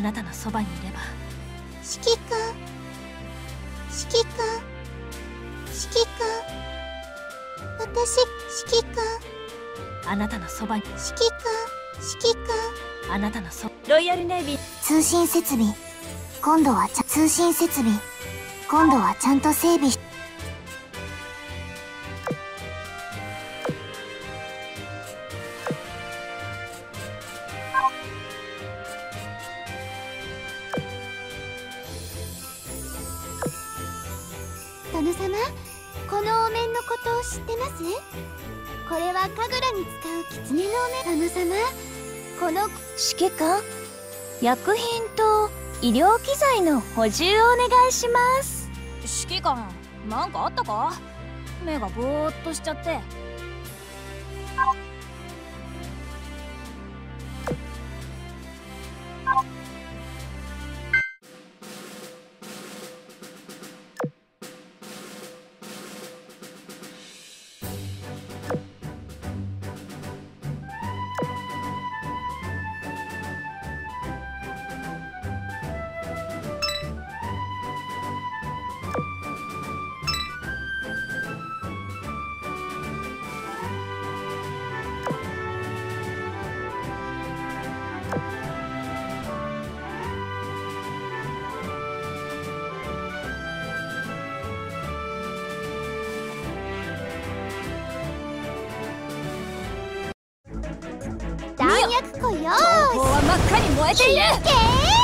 あなたのそばにいれば。指揮官指揮官指揮官私指揮官あなたのそばに。指揮官指揮官あなたのそロイヤルネイビー。通信設備。今度はちゃ通信設備。今度はちゃんと整備殿様このお面のことを知ってます？これは神楽に使う狐のお面殿様。この指揮官薬品と医療機材の補充をお願いします。指揮官なんかあったか？目がぼーっとしちゃって。真っ赤に燃えている。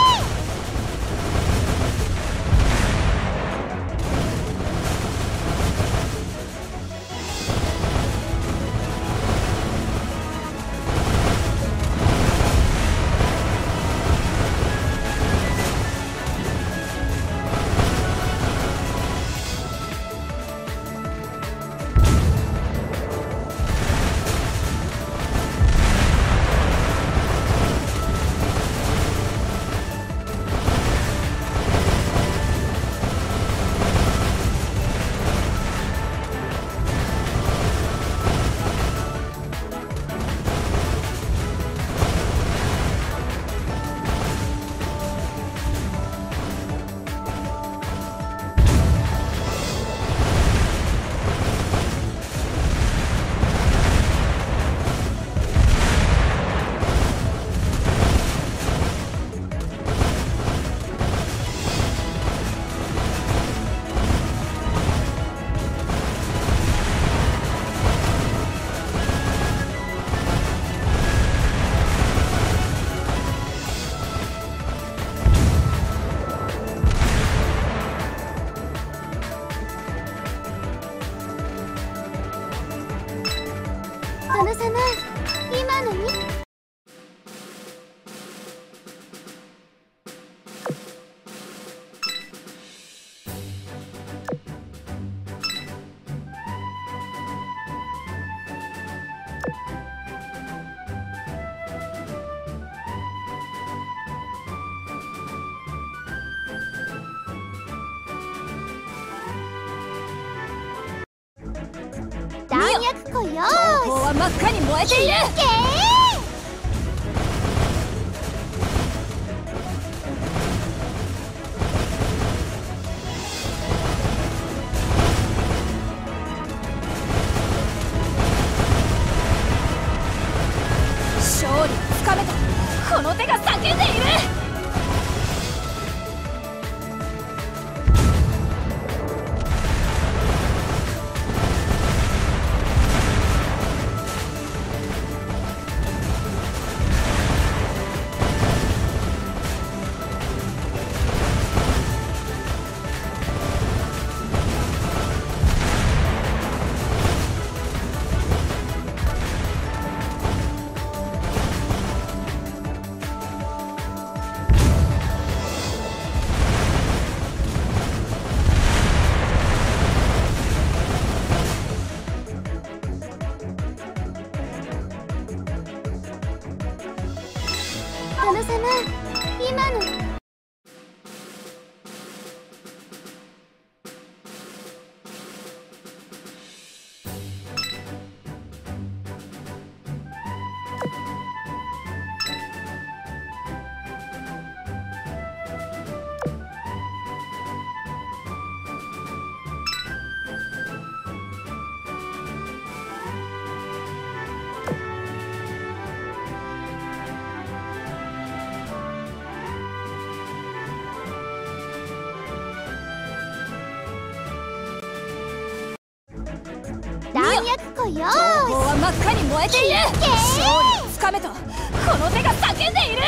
殿様。今のに。弾薬庫よ。ここは真っ赤に燃えている。勝利をつかめた。この手が叫んでいる。花様。真っ赤に燃えている。勝利をつかめと。この手が叫んでいる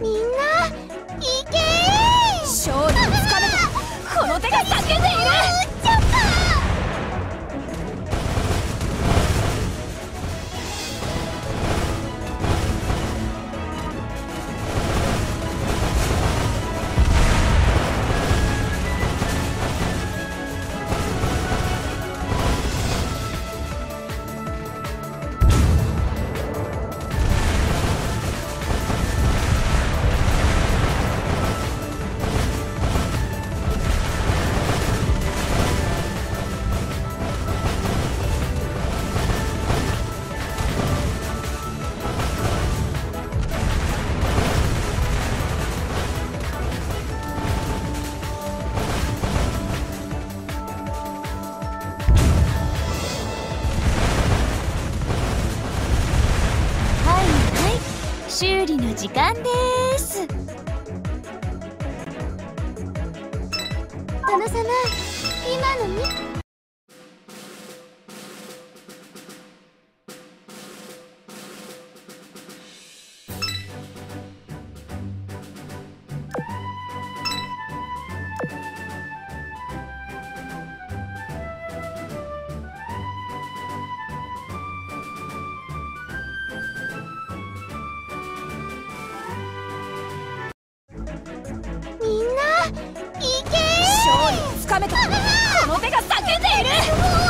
みんな行け勝利をつかめた。この手が叫んでいる。時間です。殿様今のみ。めとこの手が叫んでいる。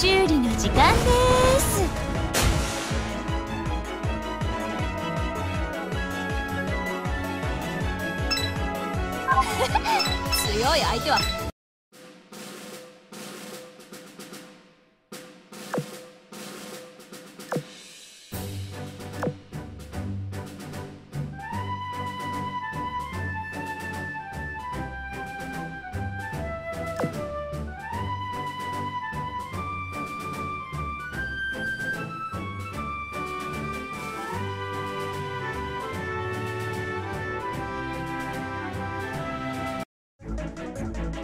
修理の時間です。強い相手は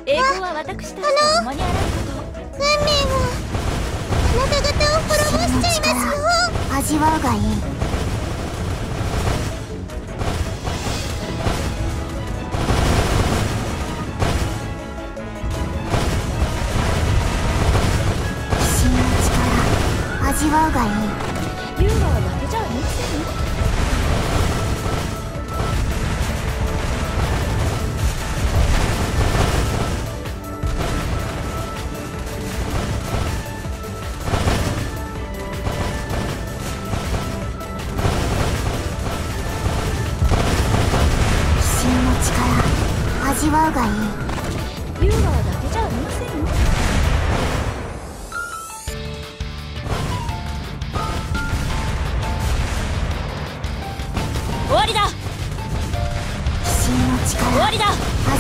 栄光は私たちと共にあらうこと。運命があなた方を滅ぼしちゃいますよ。味わうがいい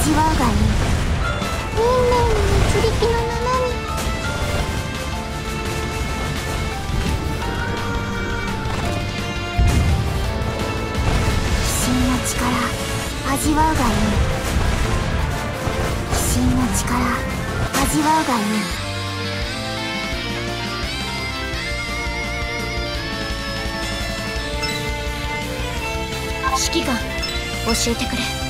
味わうがいい。運命の導きのままに真の力味わうがいい。真の力味わうがいい。指揮官教えてくれ。